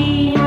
be